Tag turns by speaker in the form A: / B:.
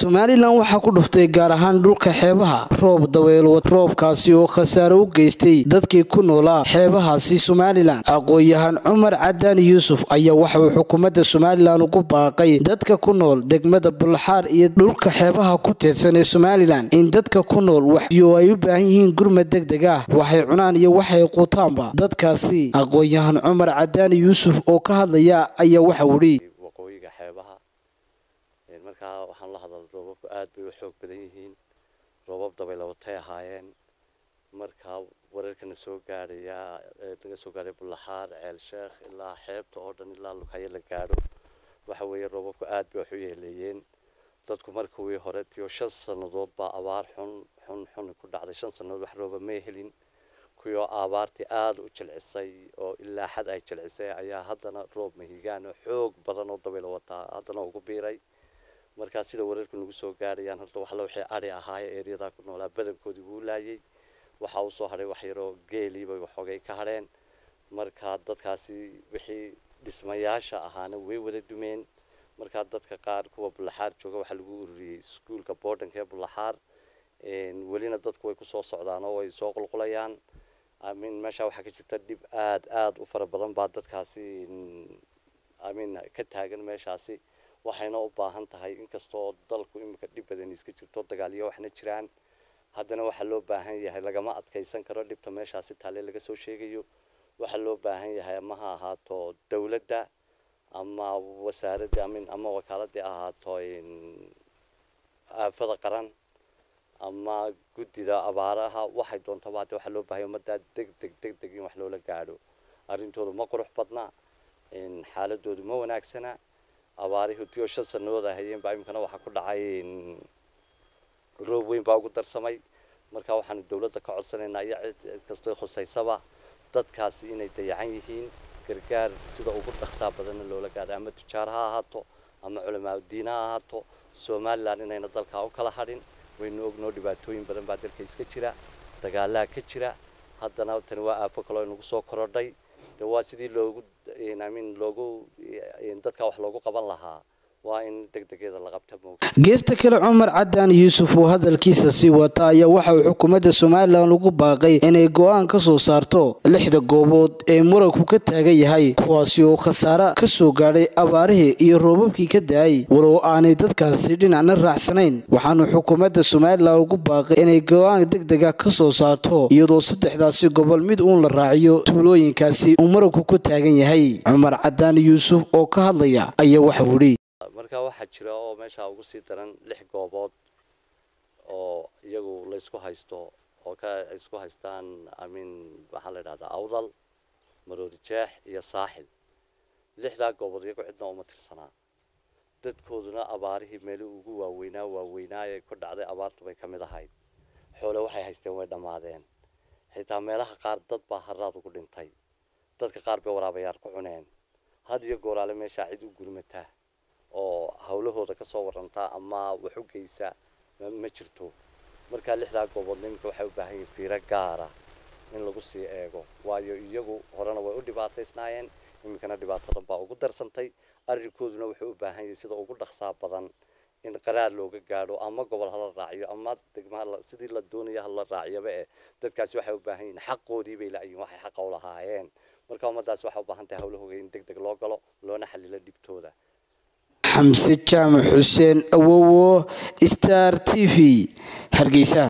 A: somalilan waxaa ku dhuftay gaar ahaan dhulka xeebaha roob dabeelwad roobkaasi oo khasaare u geystay dadkii ku noolaa xeebahaasi somalilan. Aqoon-yahan cumar cadaani yuusuf ayaa waxa uu xukuumadda somalilan ugu baaqay dadka ku nool degmada bulxaar iyo dhulka xeebaha ku teedsan ee somalilan. In dadka ku nool waxyo ay u baahan yihiin gurmad deg deg ah waxay cunaan iyo waxay quutaanba dadkaasi aqoon-yahan cumar cadaani yuusuf oo ka hadlaya ayaa waxa udhi
B: waqooyiga xeebaha markaa waxaan la hadal roobabku aad bay u xoog badan yihiin. Roobab dabaylabatay ahaayeen. Markaa wararkana soo gaadhaya laga soo gaadhay bullaxaar ceel sheekh ilaa xeebta oo dhan ilaa lughayo la gaadho waxa weeye roobabku aad bay wax u yeeleeyeen. Dadku markuwii hore tiyo shan sannadood baa abaar xun xun xun ku dhacday. Shan sannadood wax rooba may helin. Kuwii abaartii aada u jilcisay oo ilaa xad ay jilcisay ayaa haddana roob mahigaan oo xoog badan oo dabayl wataa haddana ugu biiray markaa sida wararku nagu soo gaadhayaan horta waxla wixii adhi ahaaye eeryadaa ku noolaa badankoodii wuu laayay. Waxaa u soo hadhay wax yaroo geeliibay waxoogay ka hadheen markaa dadkaasi wixii dhismayaasha ahaana way wada dumeen. Markaa dadka qaar kuwa bullaxaar jooga waxaa lagu ururiyey iskuulka boodhanka ee bullaxaar welina dadku way ku soo socdaan oo way soo qulqulayaan. Amin meesha waxaa ka jirta dhib aad aada u fara badan baa dadkaasi amin ka taagan meeshaasi waxayna u baahan tahay inkastoo dalku imika dhib badan iska jirto dagaalyo waxna jiraan. Haddana waxaa loo baahan yahay lagama adkaysan karo dhibta meeshaasi taale laga soo sheegayo. Waxaa loo baahan yahay ama ha ahaato dowladda ama wasaaradda amin ama wakaaladii ahaato aafada qaran ama guddida abaaraha. Waxay doontaba hadde waxaa loo baahanya ummaddaa deg deg deg deg in wax loola gaadho. Arrintoodu ma qurux badna xaaladoodu ma wanaagsana abaarihii tiyo shan sannadood ay baa imikana waxaa ku dhacay roob weyn baa ugu darsamay. Marka waxaanu dowladda ka codsanaynaa iyo cid kastoo khusaysaba dadkaasi inay dayacan yihiin gargaar sida ugu dhaqsaa badanna loola gaadho ama tujaar ha ahaato ama culamaa udiin ha ahaato somalilan inayna dalkaa u kala hadhin waynu ognoo dhibaatooyin badan baa dalka iska jira dagaalaa ka jira. Haddana tani waa aafo kaloo inagu soo korodhay waa sidii loogu loogu dadka wax loogu qaban lahaa waa in degdegeeda la qabta
A: geesta kale cumar cadaan yuusuf oo hadalkiisa sii wata ayaa waxa uu xukuumadda somalilan ugu baaqay inay go'aan ka soo saarto lixda goobood ee muranku ka taagan yahay kuwaasi oo khasaare ka soo gaadhay abaarihii iyo roobabkii ka da'ay walow aanay dadkaasi dhinacna raacsanayn waxaanu xukuumadda somalilan ugu baaqay inay go'aan degdega ka soo saarto iyadoo saddexdaasi gobol mid uun la raaciyo tuulooyinkaasi uu muranku ka taagan yahay. Cumar cadaan yuusuf oo ka hadlaya ayaa waxa udhi
B: markaa waxaa jira oo meesha ugu sii daran lix goobood oo iyagu laysku haysto oo ka isku haystaan amin waxaa la idhahdaa awdal maroodi jeex iyo saaxil lixdaa goobood iyagu cidna uma tirsanaa dadkooduna abaarihii meeli ugu waaweynaa waaweynaa ee ku dhacday abaartu bay ka mid ahayd xoole waxay haysteen way dhammaadeen xitaa meelaha qaar dad baa haraad ugu dhintay dadka qaar bay waraabayaar ku cuneen had iyo gooraale meeshaa cid u gurmataa oo hawlahooda ka soo warantaa ama wax u geysa ma jirto. Markaa lixdaa gooboodna iminka waxay u baahan yihiin fiiro gaara in lagu sii eego. Waayo iyagu horena way u dhibaataysnaayeen iminkana dhibaatadan baa ugu darsantay. Arrinkooduna wuxuu u baahan yahay sida ugu dhaqsaa badan in qaraar looga gaadho ama gobol hala raaciyo ama degma sidii la doonaya hala raaciyaba eh dadkaasi waxay u baahan yihiin xaqoodii bay la-yihin waxay xaqa u lahaayeen. Marka ummadaasi waxay u baahan tahay hawlahooga in deg deg loo galo loona xalilo
A: xamse jaamac xuseen awowo star t v. Hargeysa